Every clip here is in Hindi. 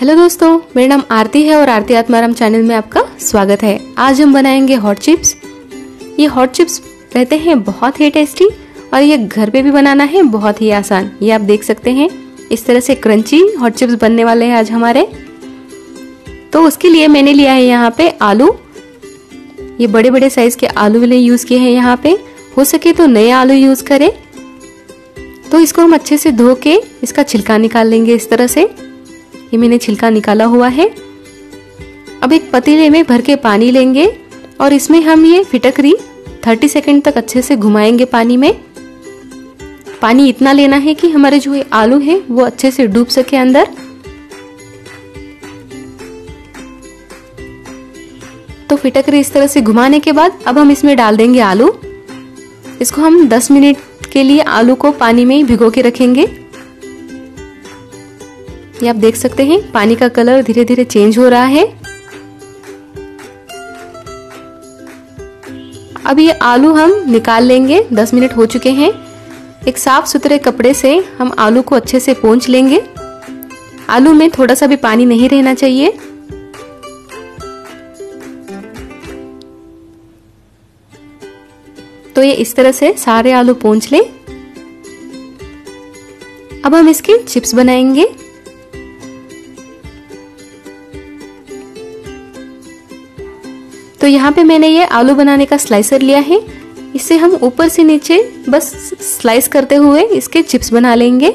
हेलो दोस्तों, मेरा नाम आरती है और आरती आत्माराम चैनल में आपका स्वागत है। आज हम बनाएँगे हॉट चिप्स। ये हॉट चिप्स रहते हैं बहुत ही टेस्टी और ये घर पे भी बनाना है बहुत ही आसान। ये आप देख सकते हैं, इस तरह से क्रंची हॉट चिप्स बनने वाले हैं आज हमारे। तो उसके लिए मैंने लिया है यहाँ पे आलू। ये बड़े बड़े साइज़ के आलू मैंने यूज़ किए हैं यहाँ पे। हो सके तो नए आलू यूज़ करें। तो इसको हम अच्छे से धो के इसका छिलका निकाल लेंगे इस तरह से। ये मैंने छिलका निकाला हुआ है। अब एक पतीले में भर के पानी लेंगे और इसमें हम ये फिटकरी 30 सेकंड तक अच्छे से घुमाएँगे पानी में। पानी इतना लेना है कि हमारे जो ये आलू है, वो अच्छे से डूब सके अंदर। तो फिटकरी इस तरह से घुमाने के बाद अब हम इसमें डाल देंगे आलू। इसको हम 10 मिनट के लिए आलू को पानी में ही भिगो के रखेंगे। ये आप देख सकते हैं, पानी का कलर धीरे धीरे चेंज हो रहा है। अब ये आलू हम निकाल लेंगे 10 मिनट हो चुके हैं। एक साफ़ सुथरे कपड़े से हम आलू को अच्छे से पोंछ लेंगे। आलू में थोड़ा सा भी पानी नहीं रहना चाहिए। तो ये इस तरह से सारे आलू पोंछ लें। अब हम इसके चिप्स बनाएँगे। तो यहाँ पे मैंने ये आलू बनाने का स्लाइसर लिया है। इसे हम ऊपर से नीचे बस स्लाइस करते हुए इसके चिप्स बना लेंगे।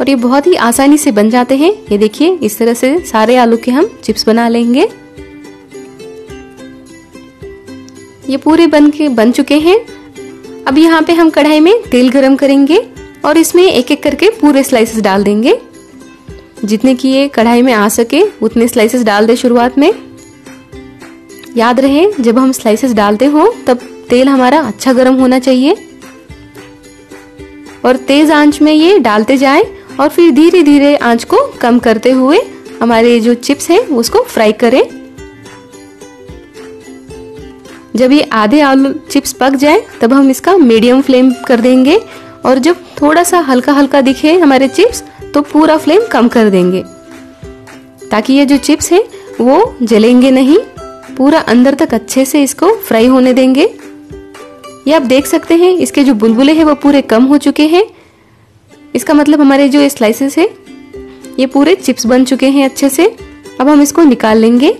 और ये बहुत ही आसानी से बन जाते हैं। ये देखिए, इस तरह से सारे आलू के हम चिप्स बना लेंगे। ये पूरे बन के, बन चुके हैं। अब यहाँ पे हम कढ़ाई में तेल गरम करेंगे और इसमें एक एक करके पूरे स्लाइसेस डाल देंगे। जितने की ये कढ़ाई में आ सके, उतने स्लाइसेस डाल दे शुरुआत में। याद रहे, जब हम स्लाइसेस डालते हो, तब तेल हमारा अच्छा गर्म होना चाहिए। और तेज आँच में ये डालते जाएँ और फिर धीरे धीरे आँच को कम करते हुए हमारे जो चिप्स हैं, उसको फ्राई करें। जब ये आधे आलू चिप्स पक जाए, तब हम इसका मीडियम फ्लेम कर देंगे और जब थोड़ा सा हल्का हल्का दिखे हमारे चिप्स तो पूरा फ्लेम कम कर देंगे। ताकि ये जो चिप्स है, वो जलेंगे नहीं। पूरा अंदर तक अच्छे से इसको फ्राई होने देंगे। ये आप देख सकते हैं, इसके जो बुलबुले हैं वो पूरे कम हो चुके हैं। इसका मतलब हमारे जो स्लाइसेस है, ये पूरे चिप्स बन चुके हैं अच्छे से। अब हम इसको निकाल लेंगे।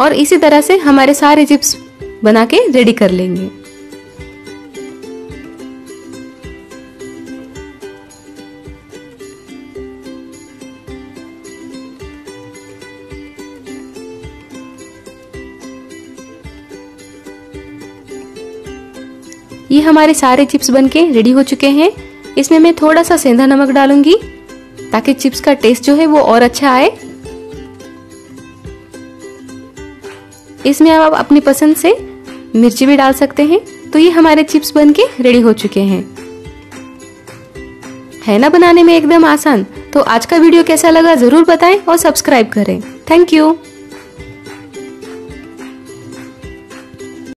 और इसी तरह से हमारे सारे चिप्स बना के रेडी कर लेंगे। ये हमारे सारे चिप्स बनके रेडी हो चुके हैं। इसमें मैं थोड़ा सा सेंधा नमक डालूँगी, ताकि चिप्स का टेस्ट जो है वो और अच्छा आए। इसमें आप अपनी पसंद से मिर्ची भी डाल सकते हैं। तो ये हमारे चिप्स बनके रेडी हो चुके हैं। है ना बनाने में एकदम आसान? तो आज का वीडियो कैसा लगा ज़रूर बताएँ और सब्सक्राइब करें। Thank you